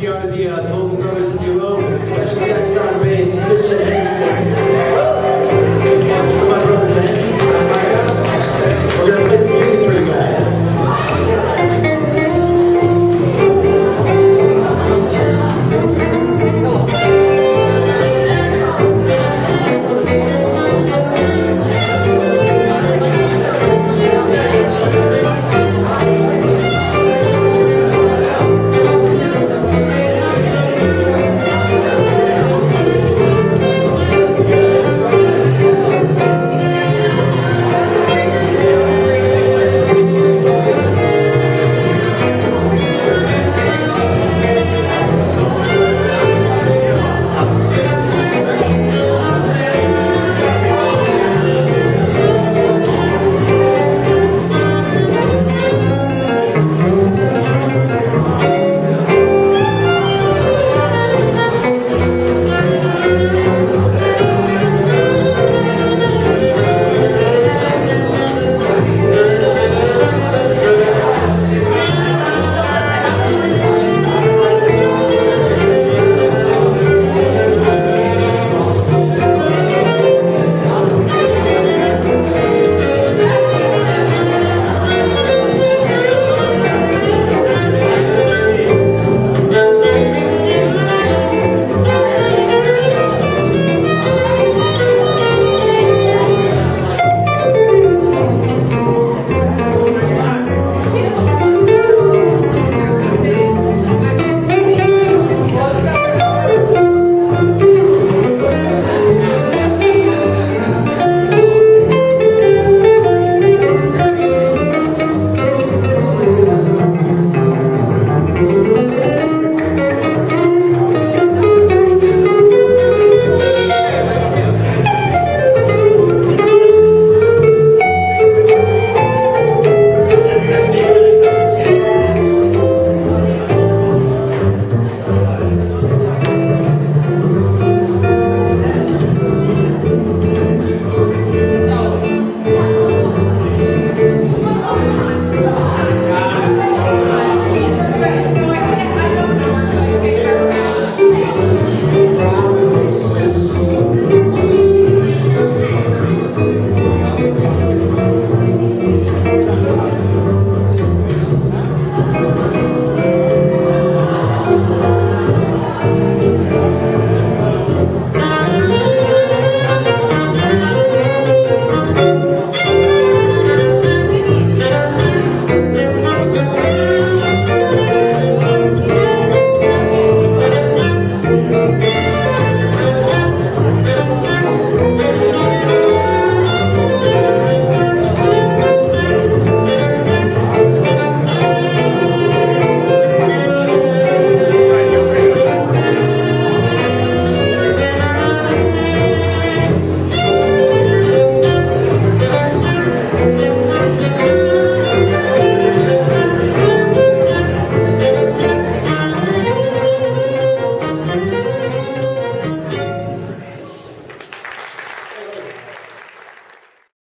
We are the uh, Golden Brothers duo with special guest on bass, Christian Henderson.